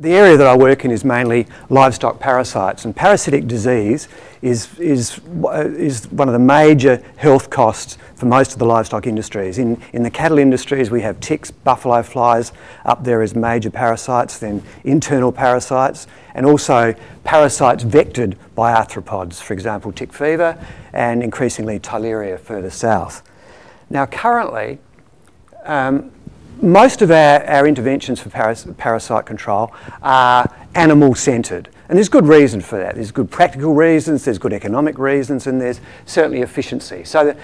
The area that I work in is mainly livestock parasites, and parasitic disease is, is, is one of the major health costs for most of the livestock industries. In, in the cattle industries, we have ticks, buffalo flies up there as major parasites, then internal parasites, and also parasites vectored by arthropods, for example, tick fever, and increasingly Theileria further south. Now, currently, um, most of our, our interventions for paras parasite control are animal centred. And there's good reason for that. There's good practical reasons, there's good economic reasons, and there's certainly efficiency. So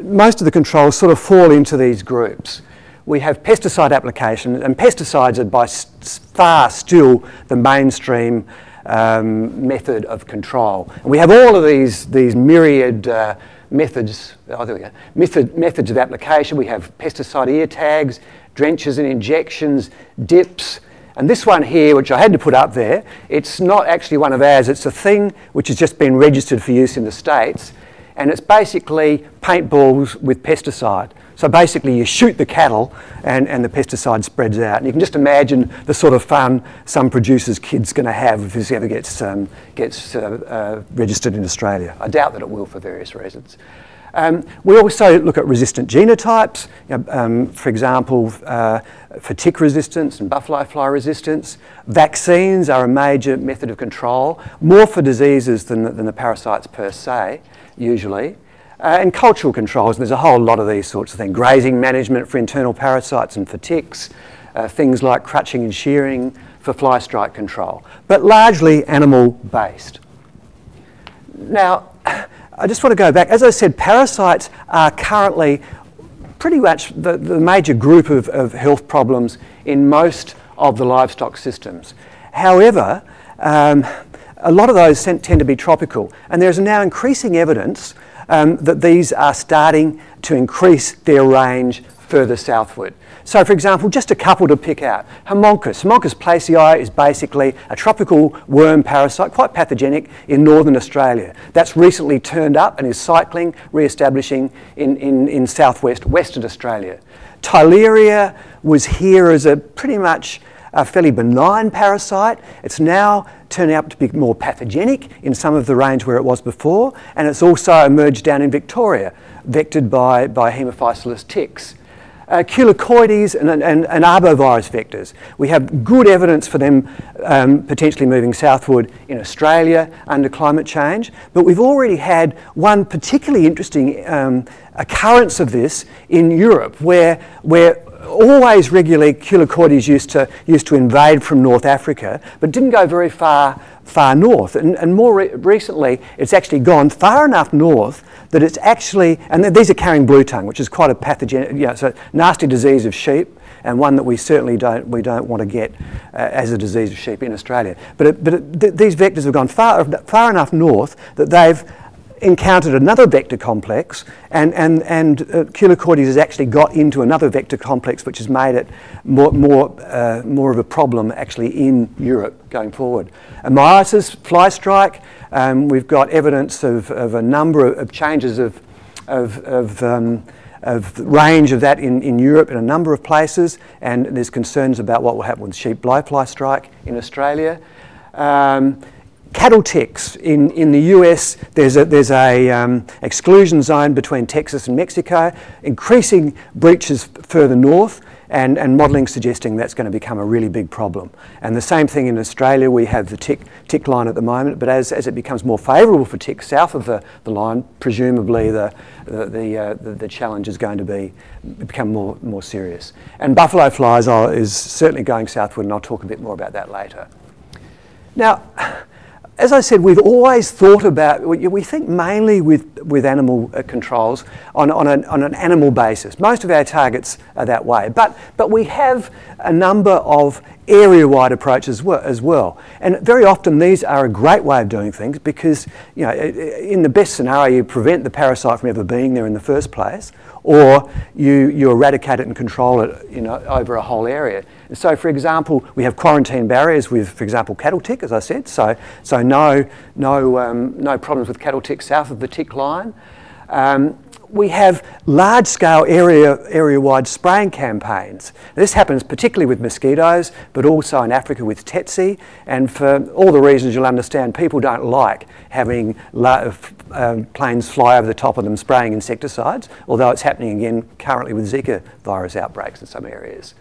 most of the controls sort of fall into these groups. We have pesticide application, and pesticides are by far still the mainstream um, method of control. And we have all of these, these myriad uh, methods, oh, there we go, method, methods of application. We have pesticide ear tags, drenches and injections, dips. And this one here, which I had to put up there, it's not actually one of ours. It's a thing which has just been registered for use in the States. And it's basically paintballs with pesticide. So basically you shoot the cattle and, and the pesticide spreads out. And you can just imagine the sort of fun some producers' kids going to have if this ever gets, um, gets uh, uh, registered in Australia. I doubt that it will for various reasons. Um, we also look at resistant genotypes, you know, um, for example, uh, for tick resistance and buffalo fly resistance. Vaccines are a major method of control, more for diseases than the, than the parasites per se, usually. Uh, and cultural controls, there's a whole lot of these sorts of things. Grazing management for internal parasites and for ticks, uh, things like crutching and shearing for fly strike control, but largely animal based. Now, I just want to go back. As I said, parasites are currently pretty much the, the major group of, of health problems in most of the livestock systems. However, um, a lot of those tend to be tropical, and there's now increasing evidence um, that these are starting to increase their range further southward. So for example, just a couple to pick out. Haemonchus. Haemonchus placei is basically a tropical worm parasite, quite pathogenic in northern Australia. That's recently turned up and is cycling, re-establishing in, in, in southwest, western Australia. Theileria was here as a pretty much a fairly benign parasite. It's now turning out to be more pathogenic in some of the range where it was before, and it's also emerged down in Victoria, vectored by, by Haemaphysalis ticks uh, culicoides and, and, and, arbovirus vectors. We have good evidence for them um, potentially moving southward in Australia under climate change, but we've already had one particularly interesting um, occurrence of this in Europe where, where always regularly culicoides used to, used to invade from North Africa, but didn't go very far, far north. And, and more re recently, it's actually gone far enough north that it's actually, and these are carrying blue tongue, which is quite a pathogenic, you know, so nasty disease of sheep and one that we certainly don't, we don't want to get uh, as a disease of sheep in Australia. But, it, but it, th these vectors have gone far, far enough north that they've encountered another vector complex and, and, and uh, has actually got into another vector complex which has made it more, more, uh, more of a problem actually in Europe going forward. Amyosis, fly strike, um, we've got evidence of, of a number of, changes of, of, of, um, of range of that in, in Europe in a number of places and there's concerns about what will happen with sheep blowfly strike in Australia. Um, cattle ticks in, in the US, there's a, there's a um, exclusion zone between Texas and Mexico, increasing breaches further north and, and modelling suggesting that's going to become a really big problem. And the same thing in Australia, we have the tick, tick line at the moment, but as, as it becomes more favourable for ticks south of the, the line, presumably the, the, the, uh, the, the, challenge is going to be, become more, more serious. And buffalo flies are, is certainly going southward, and I'll talk a bit more about that later. Now, as I said, we've always thought about, we think mainly with, with animal uh, controls on, on, an, on an animal basis. Most of our targets are that way. But, but we have a number of area-wide approaches as well. And very often these are a great way of doing things because, you know, in the best scenario, you prevent the parasite from ever being there in the first place, or you, you eradicate it and control it, you know, over a whole area. So for example, we have quarantine barriers with, for example, cattle tick, as I said. So, so no, no, um, no problems with cattle tick south of the tick line. Um, we have large-scale area, area-wide spraying campaigns. This happens particularly with mosquitoes, but also in Africa with tsetse, and for all the reasons you'll understand, people don't like having um, planes fly over the top of them spraying insecticides, although it's happening again currently with Zika virus outbreaks in some areas.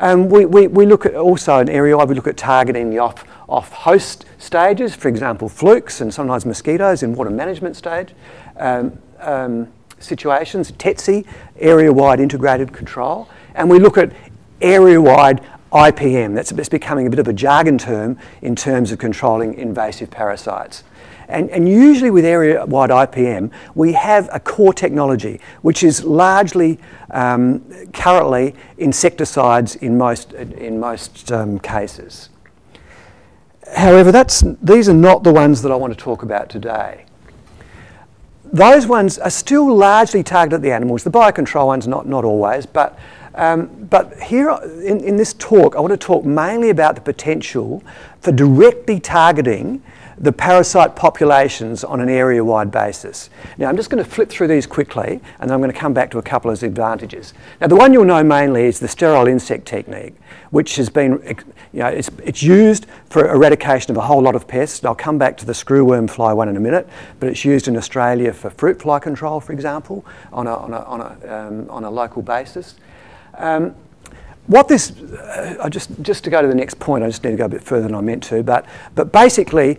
Um, we, we, we, look at also an area we look at targeting the off, off host stages, for example, flukes and sometimes mosquitoes in water management stage. Um, um, situations, tsetse, area-wide integrated control, and we look at area-wide IPM. That's, that's becoming a bit of a jargon term in terms of controlling invasive parasites. And, and, usually with area-wide IPM, we have a core technology, which is largely um, currently insecticides in most, in most um, cases. However, that's, these are not the ones that I want to talk about today those ones are still largely targeted at the animals. The biocontrol ones, not, not always, but, um, but here in, in this talk, I want to talk mainly about the potential for directly targeting the parasite populations on an area-wide basis. Now I'm just going to flip through these quickly and I'm going to come back to a couple of advantages. Now the one you'll know mainly is the sterile insect technique, which has been, you know, it's, it's used for eradication of a whole lot of pests. I'll come back to the screwworm fly one in a minute, but it's used in Australia for fruit fly control, for example, on a, on a, on a, um, on a local basis. Um, what this, uh, I just, just to go to the next point, I just need to go a bit further than I meant to, but, but basically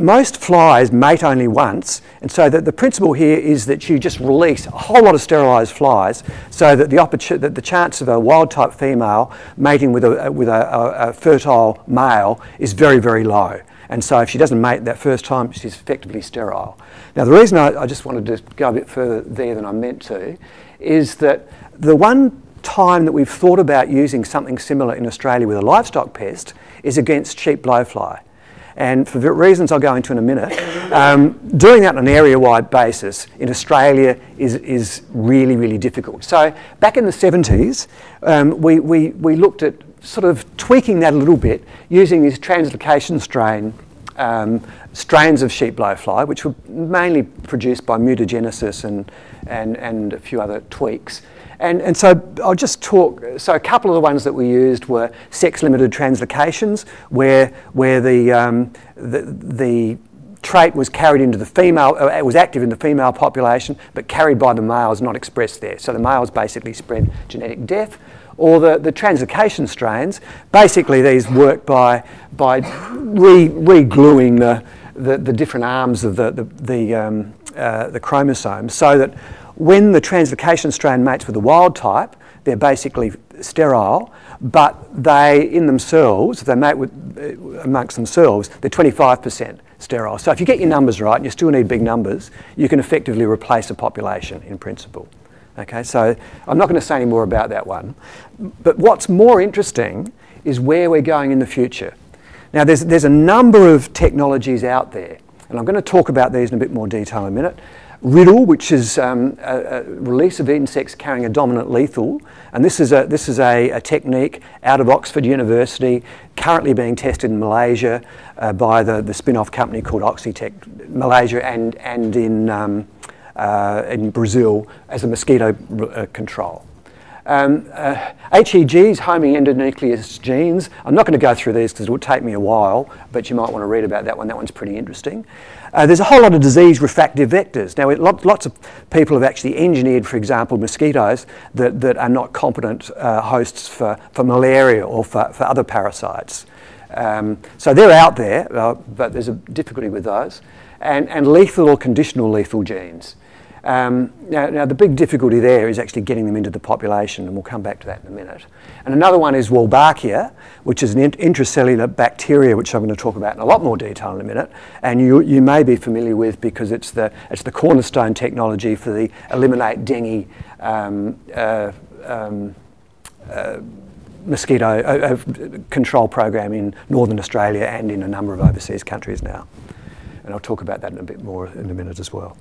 most flies mate only once, and so that the principle here is that you just release a whole lot of sterilised flies, so that the, that the chance of a wild-type female mating with, a, uh, with a, a, a fertile male is very, very low. And so if she doesn't mate that first time, she's effectively sterile. Now the reason I, I just wanted to go a bit further there than I meant to is that the one time that we've thought about using something similar in Australia with a livestock pest is against sheep blowfly. And for reasons I'll go into in a minute, um, doing that on an area-wide basis in Australia is, is really, really difficult. So back in the 70s, um, we, we, we looked at sort of tweaking that a little bit using these translocation strain um, strains of sheep blowfly, which were mainly produced by mutagenesis and, and, and a few other tweaks. And, and so I'll just talk, so a couple of the ones that we used were sex-limited translocations, where, where the, um, the, the trait was carried into the female, uh, it was active in the female population, but carried by the males, not expressed there. So the males basically spread genetic death. Or the, the translocation strains, basically these work by, by re, re-gluing the, the, the, different arms of the, the, the, um, uh, the chromosomes so that when the translocation strain mates with the wild type, they're basically sterile, but they, in themselves, if they mate with, uh, amongst themselves, they're 25% sterile. So if you get your numbers right, and you still need big numbers, you can effectively replace a population in principle. Okay, so I'm not going to say any more about that one. But what's more interesting is where we're going in the future. Now, there's, there's a number of technologies out there, and I'm going to talk about these in a bit more detail in a minute. RIDL, which is um, a, a, release of insects carrying a dominant lethal. And this is, a, this is a, a technique out of Oxford University, currently being tested in Malaysia uh, by the, the spin-off company called Oxitec, Malaysia and, and in, um, uh, in Brazil as a mosquito uh, control. Um, uh, HEGs, homing endonuclease genes. I'm not going to go through these because it will take me a while, but you might want to read about that one. That one's pretty interesting. Uh, there's a whole lot of disease refractive vectors. Now, it, lots of people have actually engineered, for example, mosquitoes that, that are not competent uh, hosts for, for malaria or for, for other parasites. Um, so they're out there, uh, but there's a difficulty with those. And, and lethal or conditional lethal genes. Um, now, now, the big difficulty there is actually getting them into the population, and we'll come back to that in a minute. And another one is Wolbachia, which is an intracellular bacteria, which I'm going to talk about in a lot more detail in a minute. And you, you may be familiar with because it's the, it's the cornerstone technology for the Eliminate Dengue um, uh, um, uh, mosquito uh, uh control program in Northern Australia and in a number of overseas countries now. And I'll talk about that in a bit more in a minute as well.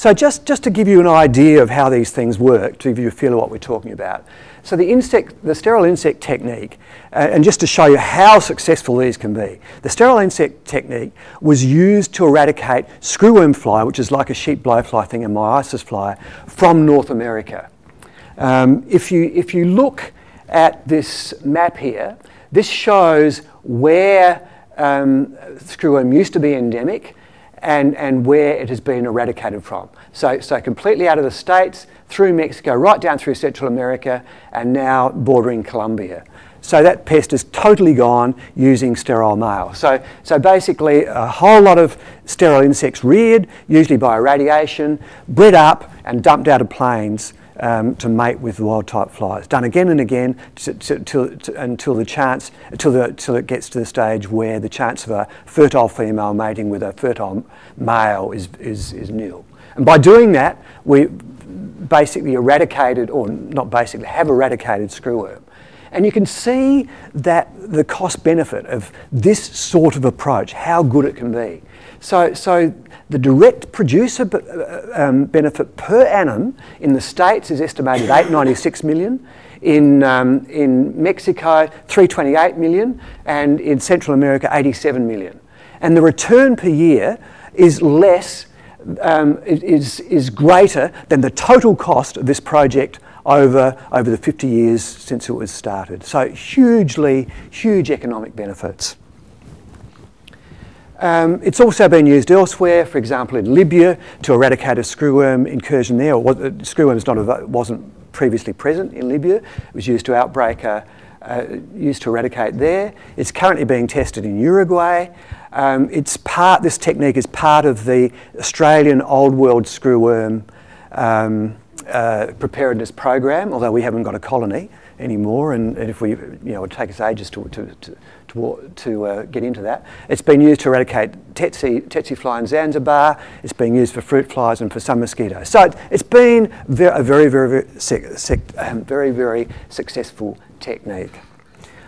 So just, just to give you an idea of how these things work, to give you a feel of what we're talking about. so the insect, the sterile insect technique, uh, and just to show you how successful these can be, the sterile insect technique was used to eradicate screwworm fly, which is like a sheep blowfly thing, a myiasis fly, from North America. Um, if, you, if you look at this map here, this shows where um, screwworm used to be endemic and, and where it has been eradicated from. So, so completely out of the States, through Mexico, right down through Central America, and now bordering Colombia. So that pest is totally gone using sterile male. So, so basically a whole lot of sterile insects reared, usually by irradiation, bred up and dumped out of planes um, to mate with wild type flies. Done again and again to, to, to, until the chance, until, the, until it gets to the stage where the chance of a fertile female mating with a fertile male is, is, is nil. And by doing that, we basically eradicated, or not basically, have eradicated screwworm. And you can see that the cost benefit of this sort of approach, how good it can be. So, so the direct producer uh, um, benefit per annum in the States is estimated 896 million. In, um, in Mexico, 328 million, and in Central America, 87 million. And the return per year is less, um, is, is greater than the total cost of this project over, over the 50 years since it was started. So hugely, huge economic benefits. Um, it's also been used elsewhere, for example in Libya, to eradicate a screwworm incursion there. Or, uh, screwworm not wasn't previously present in Libya. It was used to outbreak, a, uh, used to eradicate there. It's currently being tested in Uruguay. Um, it's part, this technique is part of the Australian Old World Screwworm um, uh, preparedness program, although we haven't got a colony anymore, and, and if we, you know, it would take us ages to, to, to, to, to uh, get into that. It's been used to eradicate tsetse, tsetse fly in Zanzibar. It's been used for fruit flies and for some mosquitoes. So it's been a very, very, very, um, very, very successful technique.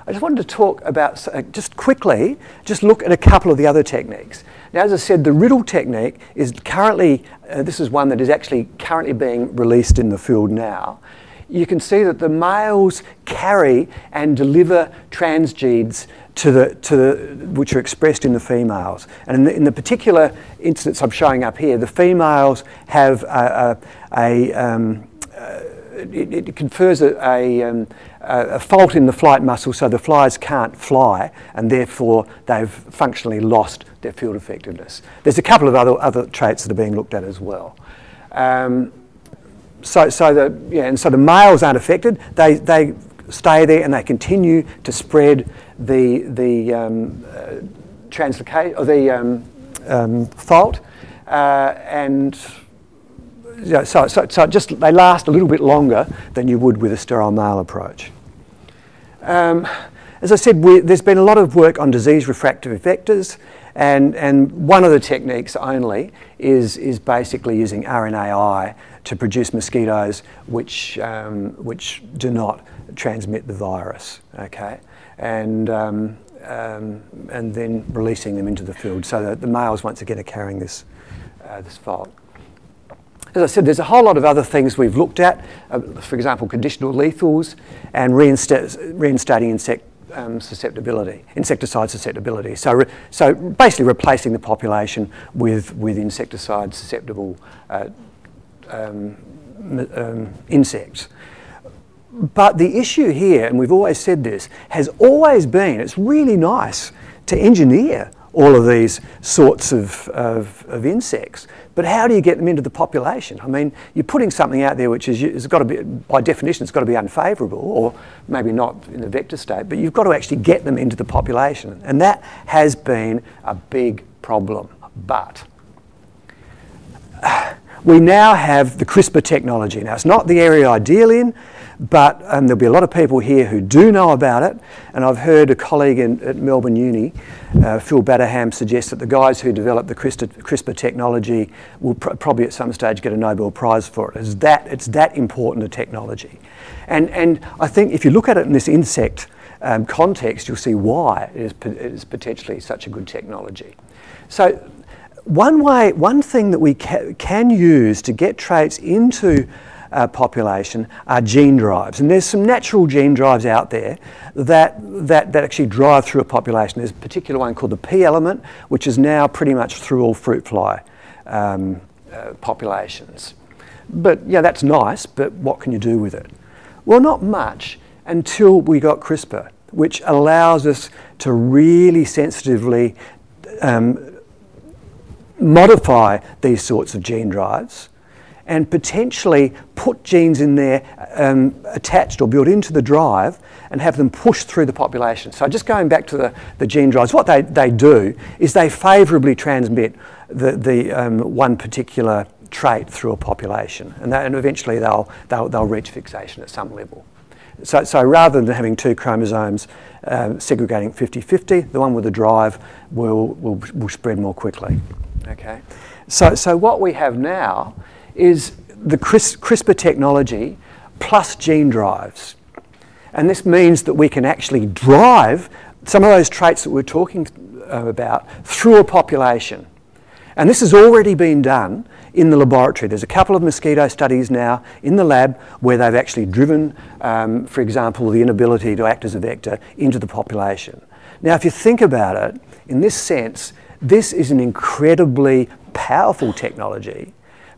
I just wanted to talk about, uh, just quickly, just look at a couple of the other techniques. Now, as I said, the RIDL technique is currently, uh, this is one that is actually currently being released in the field now. You can see that the males carry and deliver transgenes to the, to the, which are expressed in the females. And in the, in the particular instance I'm showing up here, the females have a, a, a um, uh, it, it, confers a, a, um, a, fault in the flight muscle so the flies can't fly and therefore they've functionally lost their field effectiveness. There's a couple of other, other traits that are being looked at as well. Um, so, so, the, yeah, and so the males aren't affected. They, they stay there and they continue to spread the, the um, uh, translocate, or the um, um, fault. Uh, and yeah, so, so, so just they last a little bit longer than you would with a sterile male approach. Um, as I said, we, there's been a lot of work on disease refractive vectors, and, and one of the techniques only is, is basically using RNAi to produce mosquitoes which, um, which do not transmit the virus, okay? And, um, um, and then releasing them into the field so that the males once again are carrying this, uh, this fault. As I said, there's a whole lot of other things we've looked at, uh, for example, conditional lethals and reinstating insect um, susceptibility, insecticide susceptibility. So, so basically replacing the population with, with insecticide susceptible uh, um, um, insects. But the issue here, and we've always said this, has always been it's really nice to engineer all of these sorts of, of, of, insects. But how do you get them into the population? I mean, you're putting something out there which is has got to be, by definition, it's got to be unfavourable, or maybe not in the vector state, but you've got to actually get them into the population. And that has been a big problem. But we now have the CRISPR technology. Now, it's not the area I deal in, but um, there'll be a lot of people here who do know about it. And I've heard a colleague in, at Melbourne Uni, uh, Phil Batterham, suggest that the guys who developed the CRISPR, technology will pr probably at some stage get a Nobel Prize for it. It's that, it's that important a technology. And, and I think if you look at it in this insect um, context, you'll see why it is, it is potentially such a good technology. So one way, one thing that we ca can use to get traits into uh, population are gene drives. And there's some natural gene drives out there that, that, that actually drive through a population. There's a particular one called the P element, which is now pretty much through all fruit fly um, uh, populations. But yeah, that's nice, but what can you do with it? Well, not much until we got CRISPR, which allows us to really sensitively um, modify these sorts of gene drives and potentially put genes in there um, attached or built into the drive and have them pushed through the population. So just going back to the, the gene drives, what they, they do is they favourably transmit the, the um, one particular trait through a population and, that, and eventually they'll, they'll, they'll reach fixation at some level. So, so rather than having two chromosomes uh, segregating 50-50, the one with the drive will, will, will spread more quickly. Okay? So, so what we have now is the CRISPR technology plus gene drives. And this means that we can actually drive some of those traits that we're talking uh, about through a population. And this has already been done in the laboratory. There's a couple of mosquito studies now in the lab where they've actually driven, um, for example, the inability to act as a vector into the population. Now, if you think about it, in this sense, this is an incredibly powerful technology,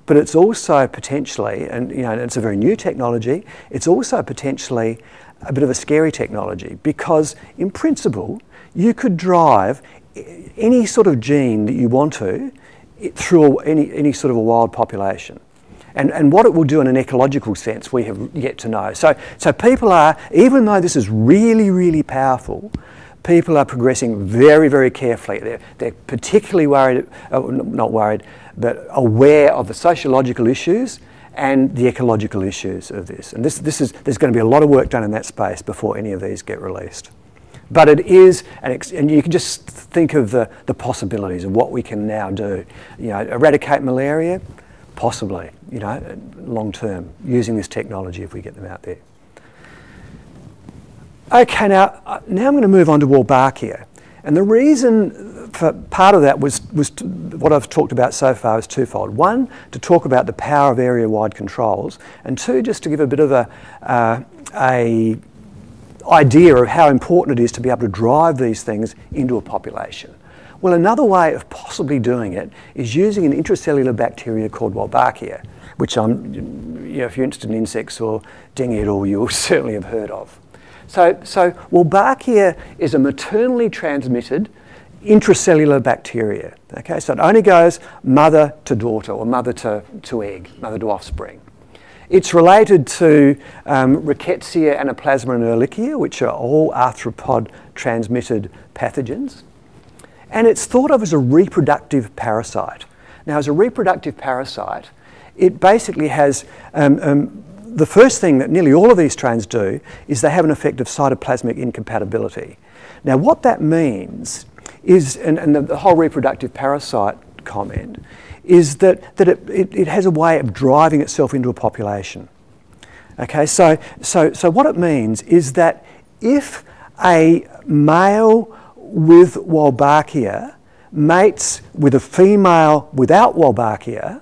but it's also potentially, and you know, it's a very new technology, it's also potentially a bit of a scary technology because in principle, you could drive any sort of gene that you want to through any, any sort of a wild population. And, and what it will do in an ecological sense, we have yet to know. So, so people are, even though this is really, really powerful, people are progressing very, very carefully. They're, they're particularly worried, uh, not worried, but aware of the sociological issues and the ecological issues of this. And this, this is, there's going to be a lot of work done in that space before any of these get released. But it is, and you can just think of the, the possibilities of what we can now do. You know, eradicate malaria, possibly, you know, long term, using this technology if we get them out there. Okay, now, uh, now I'm going to move on to Wolbachia. And the reason for part of that was, was to, what I've talked about so far is twofold. One, to talk about the power of area-wide controls, and two, just to give a bit of a, uh, a idea of how important it is to be able to drive these things into a population. Well, another way of possibly doing it is using an intracellular bacteria called Wolbachia, which I'm, you know, if you're interested in insects or dengue at all, you'll certainly have heard of. So, so Wolbachia is a maternally transmitted intracellular bacteria. Okay, so it only goes mother to daughter or mother to, to egg, mother to offspring. It's related to um, Rickettsia, Anaplasma and Ehrlichia, which are all arthropod transmitted pathogens. And it's thought of as a reproductive parasite. Now, as a reproductive parasite, it basically has um, um, the first thing that nearly all of these strains do is they have an effect of cytoplasmic incompatibility. Now, what that means is, and, and the, the whole reproductive parasite comment, is that, that it, it, it, has a way of driving itself into a population. Okay, so, so, so what it means is that if a male with Wolbachia mates with a female without Wolbachia,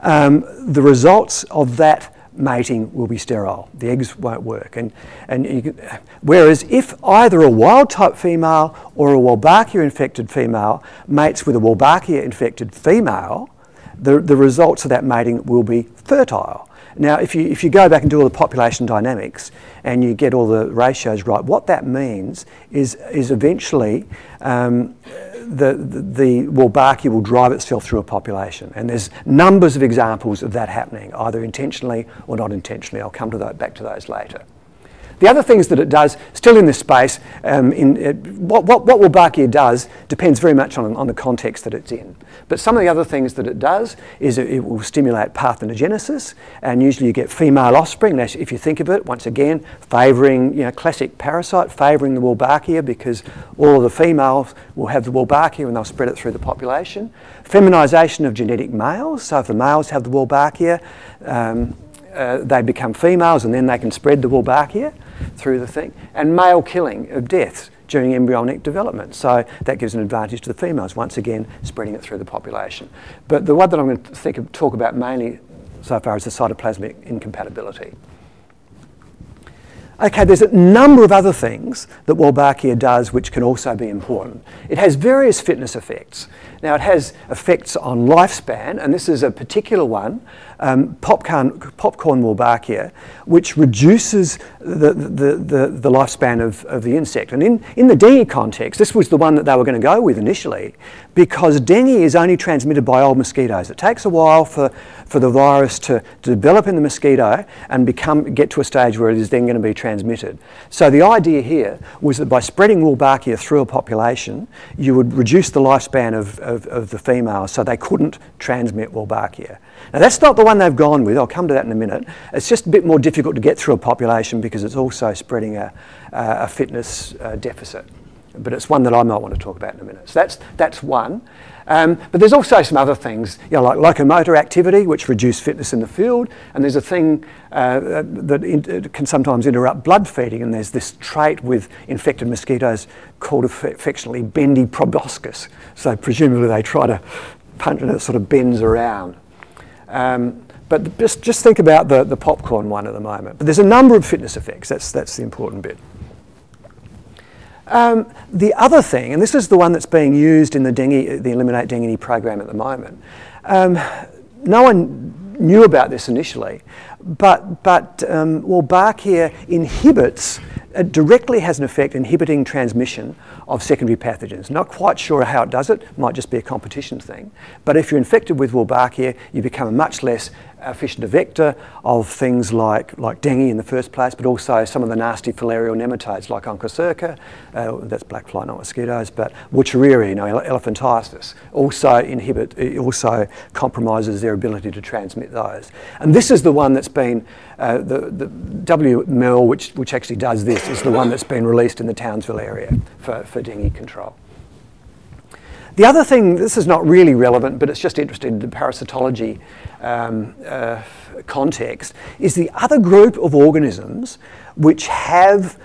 um, the results of that mating will be sterile. The eggs won't work. And, and can, whereas if either a wild type female or a Wolbachia infected female mates with a Wolbachia infected female, the, the results of that mating will be fertile. Now, if you, if you go back and do all the population dynamics and you get all the ratios right, what that means is, is eventually um, the, the, the Wolbachia will drive itself through a population. And there's numbers of examples of that happening, either intentionally or not intentionally. I'll come to that, back to those later. The other things that it does, still in this space, um, in, what, what, what Wolbachia does depends very much on, on the context that it's in. But some of the other things that it does is it, it will stimulate parthenogenesis, and usually you get female offspring. If you think of it, once again, favouring, you know, classic parasite, favouring the Wolbachia because all of the females will have the Wolbachia and they'll spread it through the population. Feminisation of genetic males, so if the males have the Wolbachia, um, uh, they become females and then they can spread the Wolbachia through the thing. And male killing of deaths during embryonic development. So that gives an advantage to the females, once again, spreading it through the population. But the one that I'm going to think of, talk about mainly so far is the cytoplasmic incompatibility. Okay, there's a number of other things that Wolbachia does which can also be important. It has various fitness effects. Now, it has effects on lifespan, and this is a particular one, um, popcorn, popcorn Wolbachia, which reduces the, the, the, the, lifespan of, of the insect. And in, in the dengue context, this was the one that they were going to go with initially, because dengue is only transmitted by old mosquitoes. It takes a while for, for the virus to, to develop in the mosquito and become, get to a stage where it is then going to be transmitted. So the idea here was that by spreading Wolbachia through a population, you would reduce the lifespan of, of, of the females so they couldn't transmit Wolbachia. Now that's not the one they've gone with, I'll come to that in a minute. It's just a bit more difficult to get through a population because it's also spreading a, a fitness uh, deficit. But it's one that I might want to talk about in a minute. So that's, that's one. Um, but there's also some other things, you know, like locomotor activity, which reduce fitness in the field. And there's a thing uh, that in, can sometimes interrupt blood feeding. And there's this trait with infected mosquitoes called affectionately bendy proboscis. So presumably they try to punch and it sort of bends around. Um, but just, just think about the, the popcorn one at the moment. But there's a number of fitness effects. That's, that's the important bit. Um, the other thing, and this is the one that's being used in the, dengue, the Eliminate Dengue program at the moment, um, no one knew about this initially, but, but um, here inhibits, it directly has an effect inhibiting transmission of secondary pathogens. Not quite sure how it does it, might just be a competition thing. But if you're infected with Wolbachia, you become a much less efficient vector of things like, like dengue in the first place, but also some of the nasty filarial nematodes like Onchocerca, uh, that's black fly, not mosquitoes, but Wuchereria, you know, elephantiasis, also inhibit, also compromises their ability to transmit those. And this is the one that's been, uh, the, the WMEL, which, which actually does this, is the one that's been released in the Townsville area for, for dengue control. The other thing, this is not really relevant, but it's just interesting in the parasitology um, uh, context, is the other group of organisms which have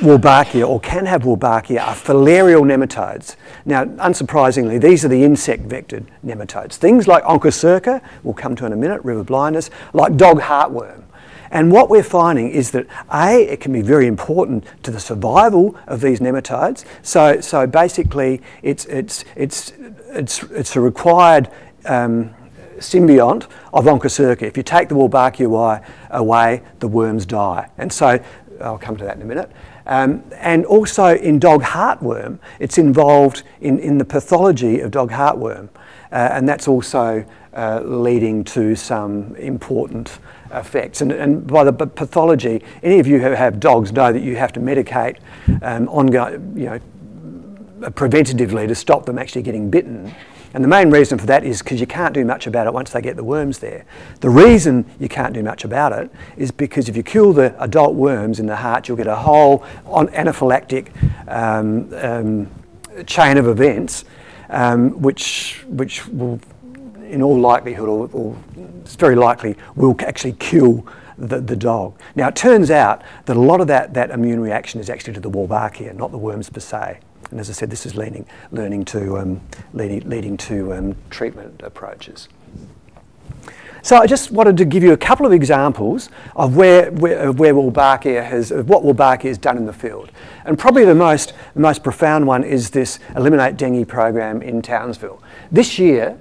Wolbachia or can have Wolbachia are filarial nematodes. Now, unsurprisingly, these are the insect vectored nematodes. Things like Onchocerca, we'll come to in a minute, river blindness, like dog heartworm. And what we're finding is that A, it can be very important to the survival of these nematodes. So, so basically, it's, it's, it's, it's, it's a required um, symbiont of Onchocerca. If you take the Wolbachia away, the worms die. And so, I'll come to that in a minute. Um, and also in dog heartworm, it's involved in, in the pathology of dog heartworm. Uh, and that's also uh, leading to some important effects. And, and by the pathology, any of you who have dogs know that you have to medicate um, ongoing, you know, preventatively to stop them actually getting bitten. And the main reason for that is because you can't do much about it once they get the worms there. The reason you can't do much about it is because if you kill the adult worms in the heart, you'll get a whole anaphylactic um, um, chain of events um, which, which will in all likelihood, or, or it's very likely, will actually kill the, the dog. Now, it turns out that a lot of that, that immune reaction is actually to the Wolbachia, not the worms per se. And as I said, this is leading, learning to, um, leading, leading to um, treatment approaches. So I just wanted to give you a couple of examples of where, where, where Wolbachia has, of what Wolbachia has done in the field. And probably the most, the most profound one is this Eliminate Dengue program in Townsville. This year,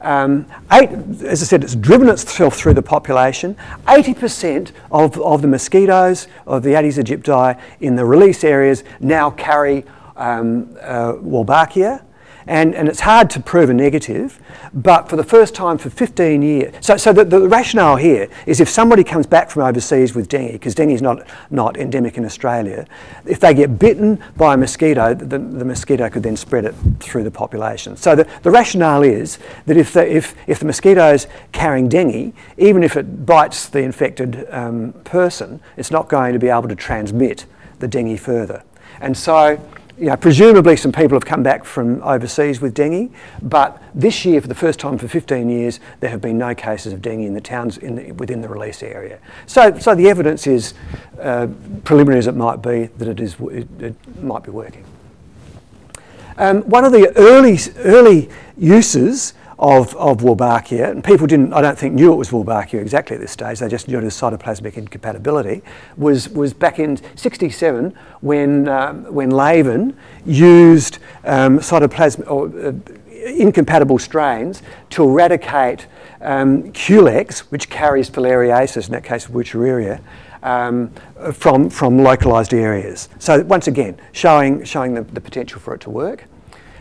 um, eight, as I said, it's driven itself through the population. 80% of, of the mosquitoes, of the Aedes aegypti in the release areas now carry um, uh, Wolbachia and, and it's hard to prove a negative, but for the first time for 15 years. So, so the, the rationale here is if somebody comes back from overseas with dengue, because dengue is not, not endemic in Australia, if they get bitten by a mosquito, the, the mosquito could then spread it through the population. So the, the rationale is that if the, if, if the mosquito is carrying dengue, even if it bites the infected um, person, it's not going to be able to transmit the dengue further. And so you know, presumably some people have come back from overseas with dengue, but this year, for the first time for 15 years, there have been no cases of dengue in the towns in the, within the release area. So, so the evidence is, uh, preliminary as it might be, that it, is, it, it might be working. Um, one of the early, early uses of, of Wolbachia, and people didn't, I don't think, knew it was Wolbachia exactly at this stage, they just knew it as cytoplasmic incompatibility, was, was back in 67 when, um, when Laven used um, cytoplasmic, or, uh, incompatible strains to eradicate um, Culex, which carries filariasis, in that case Wuchereria, um, from, from localised areas. So once again, showing, showing the, the potential for it to work.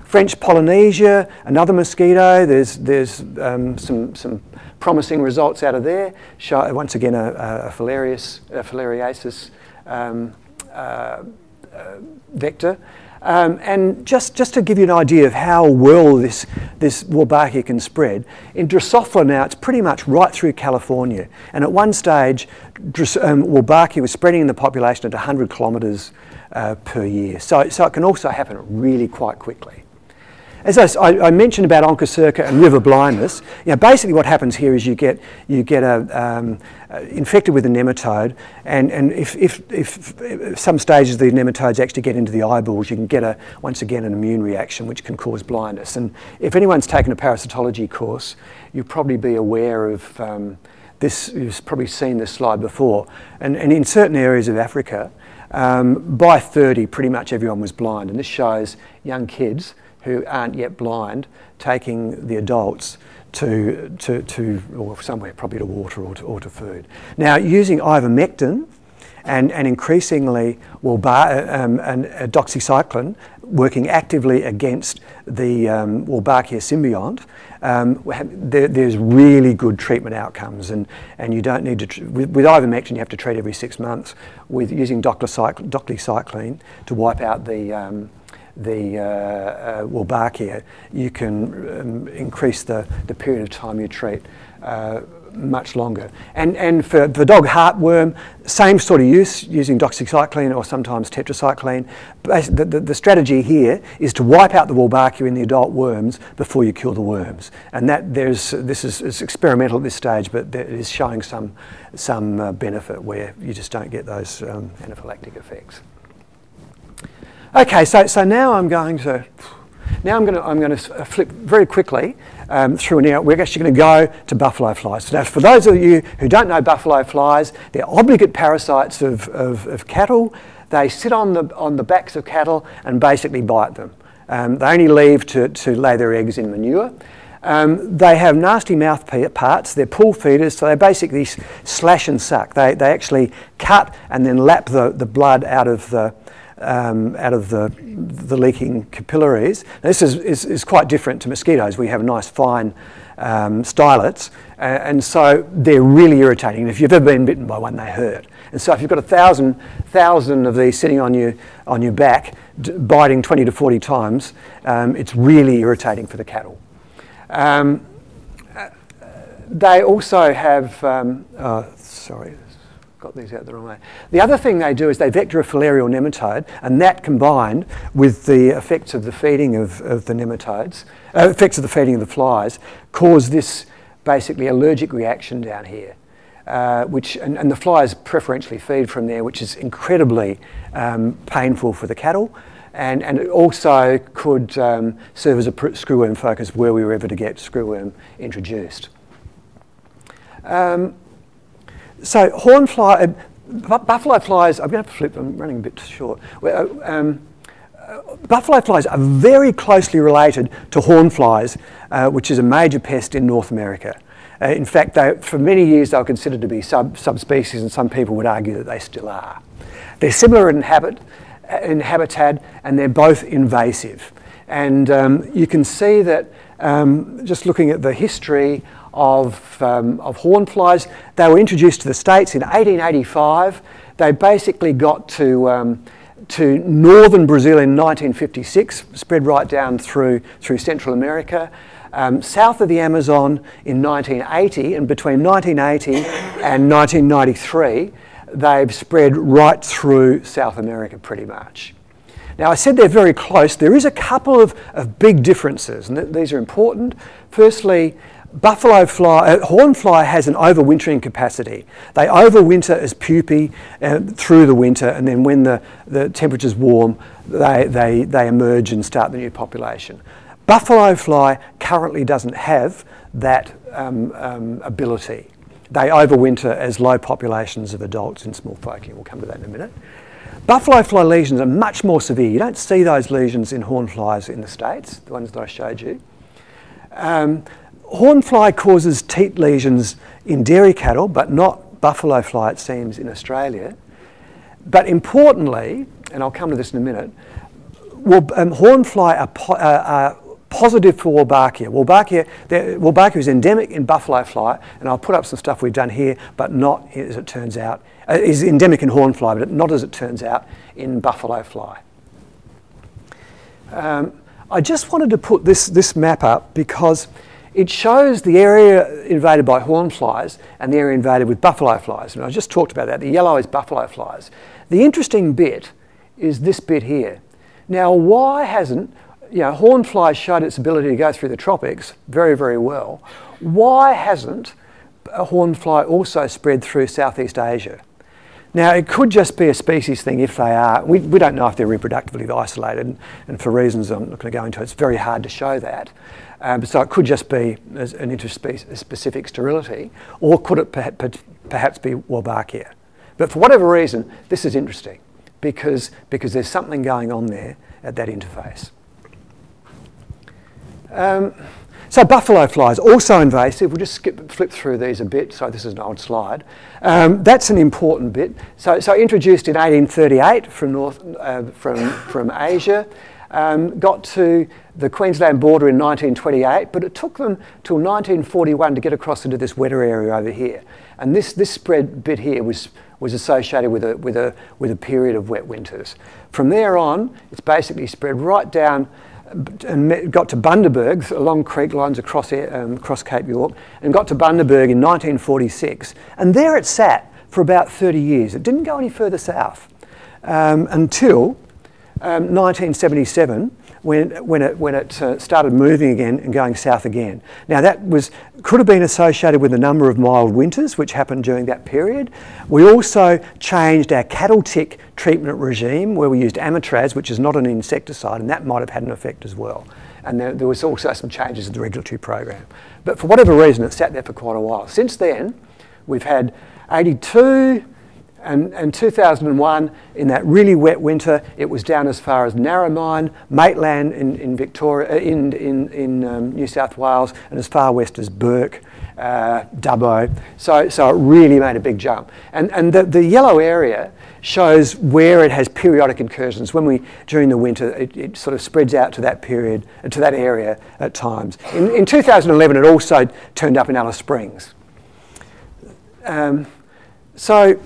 French Polynesia, another mosquito. There's, there's um, some, some promising results out of there. Show, once again, a, a, a filariasis um, uh, uh, vector. Um, and just, just to give you an idea of how well this, this Wolbachia can spread, in Drosophila now it's pretty much right through California. And at one stage, Dros um, Wolbachia was spreading in the population at 100 kilometres uh, per year. So, so it can also happen really quite quickly. As I, I, mentioned about onchocerca and river blindness, you know, basically what happens here is you get, you get a, um, uh, infected with a nematode, and, and if, if, if, if, some stages of the nematodes actually get into the eyeballs, you can get, a, once again, an immune reaction which can cause blindness. And if anyone's taken a parasitology course, you'll probably be aware of um, this, you've probably seen this slide before. And, and in certain areas of Africa, um, by 30, pretty much everyone was blind. And this shows young kids who aren't yet blind taking the adults to, to, to or somewhere, probably to water or to, or to food. Now, using ivermectin and, and increasingly well, um, and, uh, doxycycline working actively against the um, Wolbachia symbiont, um, there, there's really good treatment outcomes, and, and you don't need to, with, with, ivermectin, you have to treat every six months. With using doxycycline to wipe out the, um, the uh, uh, Wolbachia, you can um, increase the, the period of time you treat uh, much longer. And, and for the dog heartworm, same sort of use, using doxycycline or sometimes tetracycline. The, the, the, strategy here is to wipe out the Wolbachia in the adult worms before you kill the worms. And that there's, this is experimental at this stage, but it is showing some, some uh, benefit where you just don't get those um, anaphylactic effects. Okay, so, so now I'm going to, now I'm going to, I'm going to flip very quickly um, through an area. We're actually going to go to buffalo flies. So now for those of you who don't know buffalo flies, they're obligate parasites of, of, of cattle. They sit on the, on the backs of cattle and basically bite them. Um, they only leave to, to lay their eggs in manure. Um, they have nasty mouth parts, they're pool feeders, so they basically slash and suck. They, they actually cut and then lap the, the blood out of the, um, out of the, the leaking capillaries. Now, this is, is, is, quite different to mosquitoes. We have nice fine um, stylets, uh, and so they're really irritating. If you've ever been bitten by one, they hurt. And so if you've got a thousand, thousand of these sitting on your, on your back, biting 20 to 40 times, um, it's really irritating for the cattle. Um, uh, they also have, um, oh, sorry, got these out the wrong way. The other thing they do is they vector a filarial nematode, and that combined with the effects of the feeding of, of the nematodes, uh, effects of the feeding of the flies, cause this basically allergic reaction down here. Uh, which and, and, the flies preferentially feed from there, which is incredibly um, painful for the cattle, and, and it also could um, serve as a screwworm focus were we were ever to get screwworm introduced. Um, so hornfly, uh, buffalo flies, I'm going to flip, I'm running a bit short. Uh, um, uh, buffalo flies are very closely related to hornflies, uh, which is a major pest in North America. Uh, in fact, they, for many years they were considered to be sub, subspecies and some people would argue that they still are. They're similar in, habit, uh, in habitat and they're both invasive. And um, you can see that um, just looking at the history of, um, of hornflies. They were introduced to the States in 1885. They basically got to, um, to northern Brazil in 1956, spread right down through, through Central America. Um, south of the Amazon in 1980, and between 1980 and 1993, they've spread right through South America pretty much. Now, I said they're very close. There is a couple of, of big differences, and th these are important. Firstly, buffalo fly, uh, hornfly has an overwintering capacity. They overwinter as pupae uh, through the winter, and then when the, the temperature's warm, they, they, they emerge and start the new population. Buffalo fly currently doesn't have that um, um, ability. They overwinter as low populations of adults in small foci. We'll come to that in a minute. Buffalo fly lesions are much more severe. You don't see those lesions in horn flies in the States, the ones that I showed you. Um, horn fly causes teat lesions in dairy cattle, but not buffalo fly, it seems, in Australia. But importantly, and I'll come to this in a minute, well, um, horn fly are, po- uh, are positive for Wolbachia. Wolbachia, Wolbachia is endemic in buffalo fly, and I'll put up some stuff we've done here, but not as it turns out, uh, is endemic in horn fly, but not as it turns out in buffalo fly. Um, I just wanted to put this, this map up because it shows the area invaded by horn flies and the area invaded with buffalo flies. And I just talked about that. The yellow is buffalo flies. The interesting bit is this bit here. Now, why hasn't you know, hornfly showed its ability to go through the tropics very, very well. Why hasn't a hornfly also spread through Southeast Asia? Now, it could just be a species thing if they are. We, we don't know if they're reproductively isolated, and for reasons I'm not going to go into, it's very hard to show that. Um, so it could just be an interspecific sterility, or could it perhaps be Wolbachia? But for whatever reason, this is interesting because, because there's something going on there at that interface. Um, so buffalo flies, also invasive. We'll just skip, flip through these a bit. So this is an old slide. Um, that's an important bit. So, so introduced in 1838 from, North, uh, from, from Asia. Um, got to the Queensland border in 1928, but it took them till 1941 to get across into this wetter area over here. And this, this spread bit here was, was associated with a, with, a, with a period of wet winters. From there on, it's basically spread right down and got to Bundaberg along creek lines across, um, across Cape York and got to Bundaberg in 1946. And there it sat for about 30 years. It didn't go any further south um, until um, 1977 when, when it, when it uh, started moving again and going south again. Now that was, could have been associated with a number of mild winters which happened during that period. We also changed our cattle tick treatment regime where we used Amitraz, which is not an insecticide, and that might have had an effect as well. And there, there was also some changes in the regulatory program. But for whatever reason, it sat there for quite a while. Since then, we've had 82, and in 2001, in that really wet winter, it was down as far as Narromine, Maitland in, in Victoria, uh, in, in, in um, New South Wales, and as far west as Bourke, uh, Dubbo. So, so it really made a big jump. And, and the, the yellow area shows where it has periodic incursions. When we, during the winter, it, it sort of spreads out to that period, uh, to that area at times. In, in 2011, it also turned up in Alice Springs. Um, so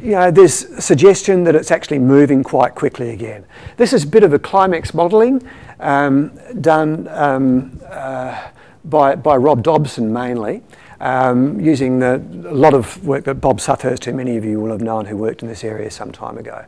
you know, there's suggestion that it's actually moving quite quickly again. This is a bit of a CLIMEX modelling um, done um, uh, by, by Rob Dobson mainly, um, using the, a lot of work that Bob Sutherst, who many of you will have known who worked in this area some time ago.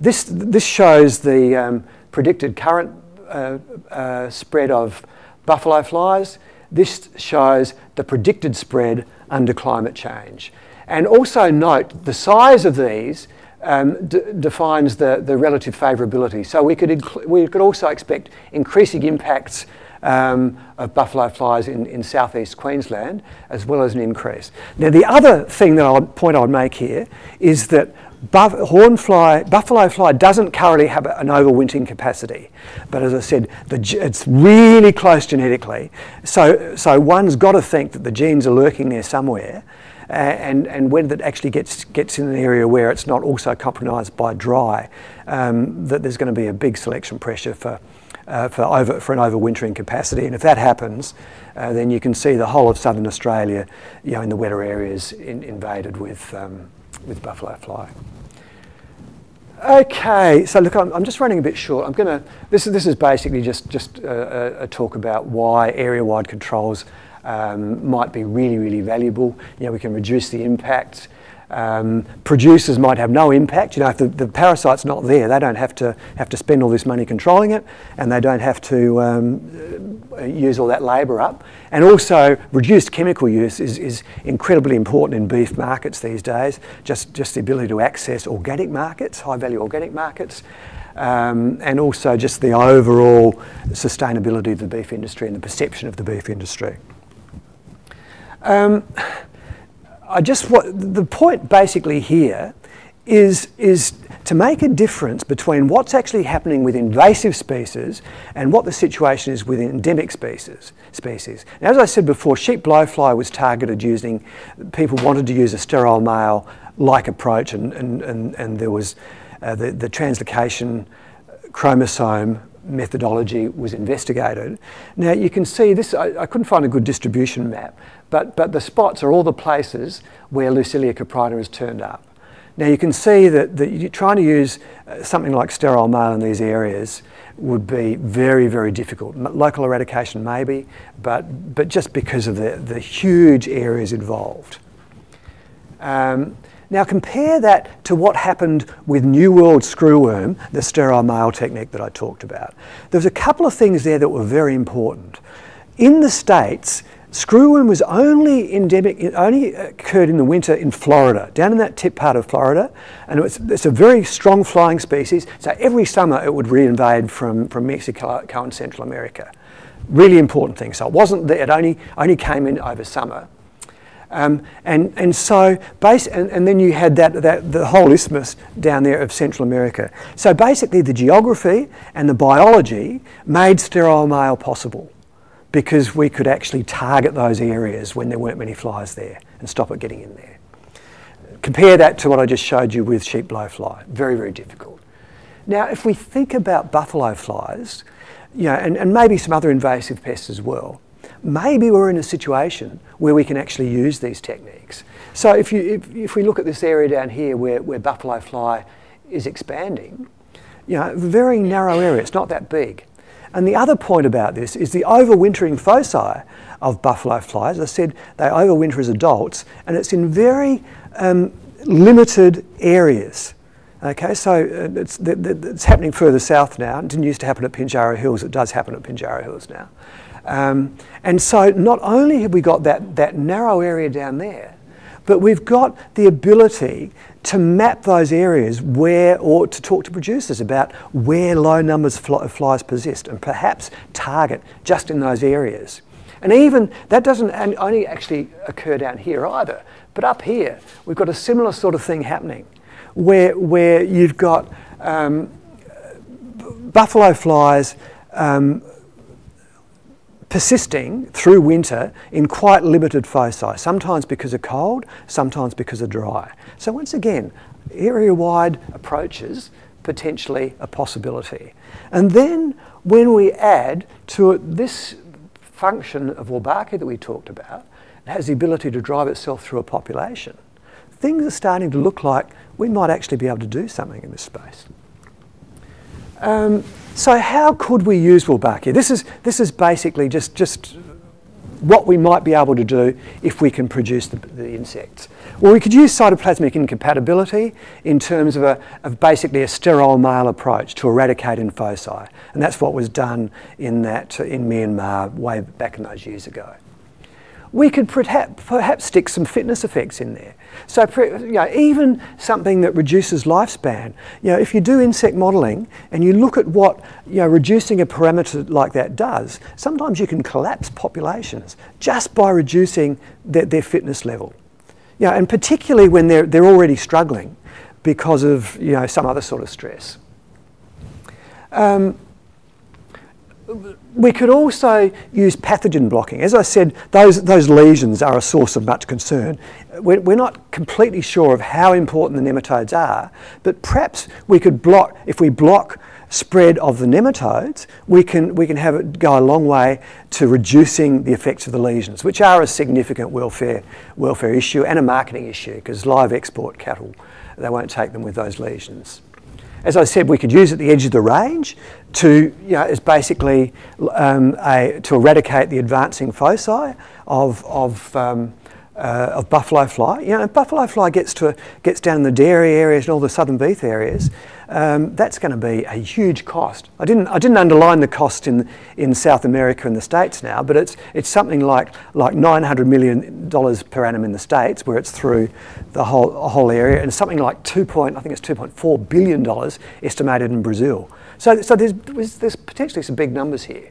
This, this shows the um, predicted current uh, uh, spread of buffalo flies. This shows the predicted spread under climate change. And also note the size of these um, defines the, the relative favourability. So we could, we could also expect increasing impacts um, of buffalo flies in, in southeast Queensland, as well as an increase. Now, the other thing that I'll point I would make here is that buff, hornfly, buffalo fly doesn't currently have an overwintering capacity, but as I said, the, it's really close genetically. So, so one's got to think that the genes are lurking there somewhere and, and when that actually gets, gets in an area where it's not also compromised by dry, um, that there's going to be a big selection pressure for, uh, for, over, for an overwintering capacity. And if that happens, uh, then you can see the whole of southern Australia, you know, in the wetter areas in, invaded with, um, with buffalo fly. Okay, so look, I'm, I'm, just running a bit short. I'm going to, this, this is basically just, just a, a talk about why area-wide controls um, might be really, really valuable. You know, we can reduce the impact. Um, producers might have no impact. You know, if the, the, parasite's not there, they don't have to have to spend all this money controlling it, and they don't have to um, uh, use all that labour up. And also, reduced chemical use is, is incredibly important in beef markets these days. Just just the ability to access organic markets, high value organic markets. um, and also just the overall sustainability of the beef industry and the perception of the beef industry. Um, I just what the point basically here is is to make a difference between what's actually happening with invasive species and what the situation is with endemic species. species. Now, as I said before, sheep blowfly was targeted using, people wanted to use a sterile male-like approach and, and, and, and there was uh, the, the translocation chromosome methodology was investigated. Now you can see this, I, I, couldn't find a good distribution map, but, but the spots are all the places where Lucilia cuprina has turned up. Now you can see that, that you're trying to use uh, something like sterile male in these areas would be very, very difficult. Local eradication maybe, but, but just because of the, the huge areas involved. Um, now compare that to what happened with New World screwworm, the sterile male technique that I talked about. There was a couple of things there that were very important. In the States, Screwworm was only endemic, it only occurred in the winter in Florida, down in that tip part of Florida, and it's, it's a very strong flying species, so every summer it would reinvade from, from Mexico and Central America. Really important thing. So it wasn't that it only, only came in over summer. Um, and, and so, base, and, and then you had that, that, the whole isthmus down there of Central America. So basically the geography and the biology made sterile male possible because we could actually target those areas when there weren't many flies there and stop it getting in there. Compare that to what I just showed you with sheep blowfly. Very, very difficult. Now, if we think about buffalo flies, you know, and, and maybe some other invasive pests as well, maybe we're in a situation where we can actually use these techniques. So if, you, if, if we look at this area down here where, where buffalo fly is expanding, you know, very narrow area, it's not that big. And the other point about this is the overwintering foci of buffalo flies. As I said, they overwinter as adults, and it's in very um, limited areas. Okay, so uh, it's, it's, happening further south now. It didn't used to happen at Pinjarra Hills, it does happen at Pinjarra Hills now. Um, and so not only have we got that, that narrow area down there, but we've got the ability to map those areas where, or to talk to producers about where low numbers of flies persist and perhaps target just in those areas. And even, that doesn't only actually occur down here either, but up here, we've got a similar sort of thing happening where, where you've got um, buffalo flies um, persisting through winter in quite limited foci, sometimes because of cold, sometimes because of dry. So once again, area-wide approaches potentially a possibility. And then when we add to this function of Wolbachia that we talked about, it has the ability to drive itself through a population, things are starting to look like we might actually be able to do something in this space. Um, so how could we use Wolbachia? This is, this is basically just, just what we might be able to do if we can produce the, the insects. Well, we could use cytoplasmic incompatibility in terms of, a, of basically a sterile male approach to eradicate in foci. And that's what was done in, that, in Myanmar way back in those years ago we could perhaps stick some fitness effects in there. So you know, even something that reduces lifespan, you know, if you do insect modelling and you look at what you know, reducing a parameter like that does, sometimes you can collapse populations just by reducing their, their fitness level. You know, and particularly when they're, they're already struggling because of you know, some other sort of stress. Um, we could also use pathogen blocking. As I said, those, those lesions are a source of much concern. We're, we're, not completely sure of how important the nematodes are, but perhaps we could block, if we block spread of the nematodes, we can, we can have it go a long way to reducing the effects of the lesions, which are a significant welfare, welfare issue and a marketing issue, because live export cattle, they won't take them with those lesions. As I said, we could use at the edge of the range to, you know, is basically um, a, to eradicate the advancing foci of, of, um, uh, of buffalo fly. You know, if buffalo fly gets to gets down in the dairy areas and all the southern beef areas, um, that's going to be a huge cost. I didn't I didn't underline the cost in in South America and the states now, but it's it's something like like 900 million dollars per annum in the states where it's through the whole whole area, and something like two point I think it's 2.4 billion dollars estimated in Brazil. So so there's there's potentially some big numbers here.